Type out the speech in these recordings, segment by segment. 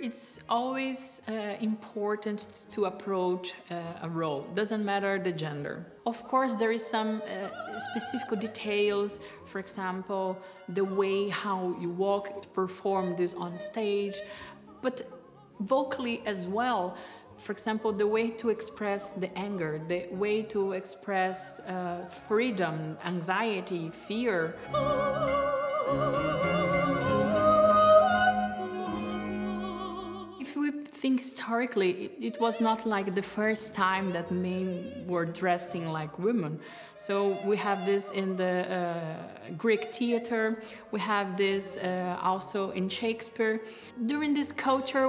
it's always uh, important to approach uh, a role. Doesn't matter the gender. Of course there is some uh, specific details for example the way how you walk perform this on stage. But vocally as well for example the way to express the anger the way to express uh, freedom anxiety fear think historically it, it, was not like the first time that men were dressing like women. So we have this in the uh, Greek theater, we have this uh, also in Shakespeare. During this culture,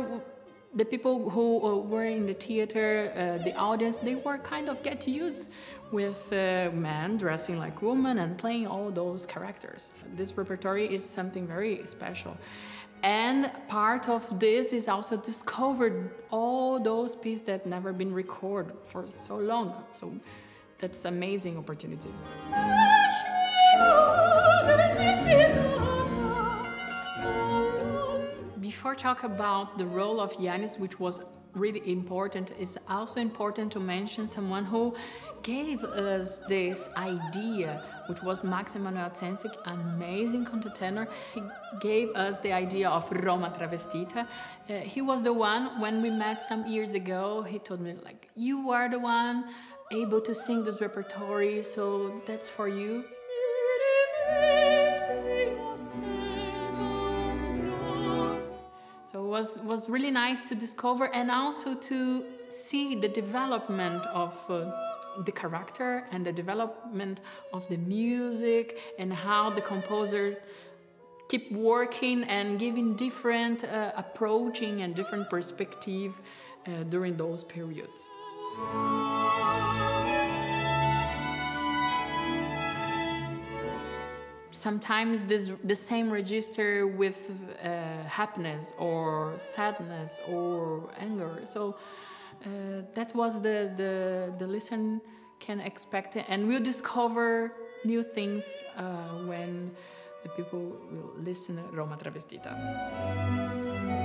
the people who uh, were in the theater, uh, the audience, they were kind of get used with uh, men dressing like women and playing all those characters. This repertory is something very special. And part of this is also discovered all those pieces that never been recorded for so long. So that's amazing opportunity. Before talk about the role of Yannis, which was really important, it's also important to mention someone who gave us this idea, which was Max Emanuel Cencic, amazing countertenor. He gave us the idea of Roma Travestita. Uh, he was the one, when we met some years ago, he told me, like, you are the one able to sing this repertory, so that's for you. Was, was really nice to discover and also to see the development of uh, the character and the development of the music and how the composer keep working and giving different uh, approaching and different perspective uh, during those periods. Sometimes this, the same register with uh, happiness or sadness or anger. So uh, that was the, the, the listen can expect it. and we'll discover new things uh, when the people will listen Roma Travestita.